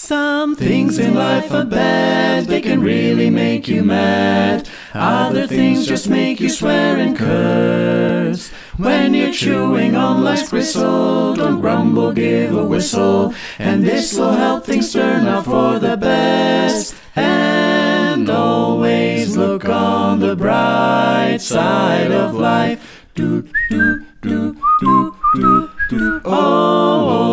Some things in life are bad, they can really make you mad. Other things just make you swear and curse. When you're chewing on life's gristle, don't grumble, give a whistle. And this will help things turn out for the best. And always look on the bright side of life. Do, do, do, do, do, do. Oh,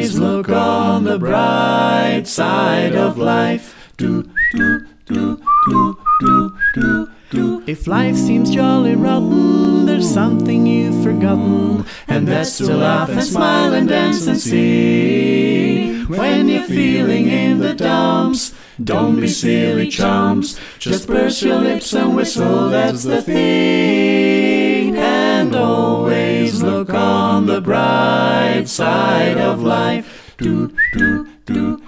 Always look on the bright side of life. Do, do, do, do, do, do, do. If life seems jolly rotten, there's something you've forgotten, and that's to laugh and smile and dance and sing. When you're feeling in the dumps, don't be silly chumps. Just purse your lips and whistle, that's the thing. And always look on the bright side of life. Do, do, do.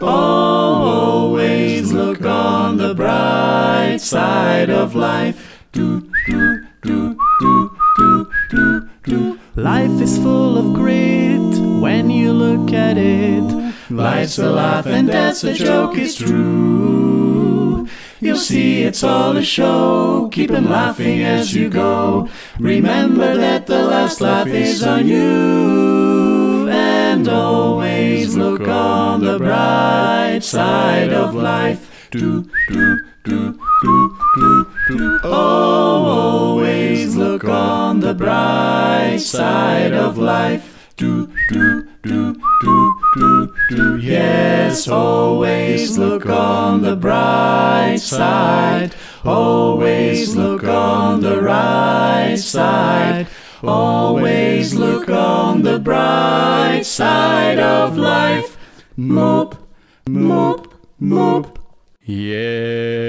Always look on the bright side of life. Do, do, do, do, do, do, do. Life is full of grit when you look at it. Life's a laugh and that's a joke, it's true. You'll see it's all a show. Keep on laughing as you go. Remember that the last laugh is on you. Bright side of life. Do, do, do, do, do, do. Oh, Always look on the bright side of life. Do, do, do, do, do, do. Yes, always look on the bright side. Always look on the right side. Always look on the bright side of life. Moop, moop, moop. Yeah.